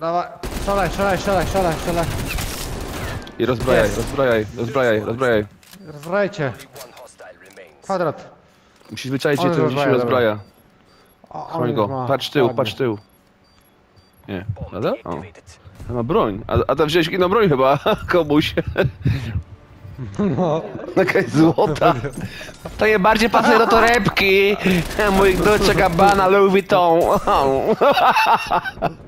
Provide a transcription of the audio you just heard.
Dawaj, strzelaj, strzelaj, strzelaj, strzelaj, strzelaj. I rozbrajaj, Jest. rozbrajaj, rozbrajaj, rozbrajaj. Rozbrajcie. Kwadrat. Musisz wyczaić, On gdzie ten gdzie się rozbraja, rozbraja. O, on Chroń już go. ma. Patrz tył, Ładnie. patrz tył. Nie, prawda? O. On Ma broń. A, a tam wziąłeś inną broń chyba, komuś. No. Jakaś złota. To je bardziej pasuje do torebki. Mój Dolce Gabbana Louis Vuitton.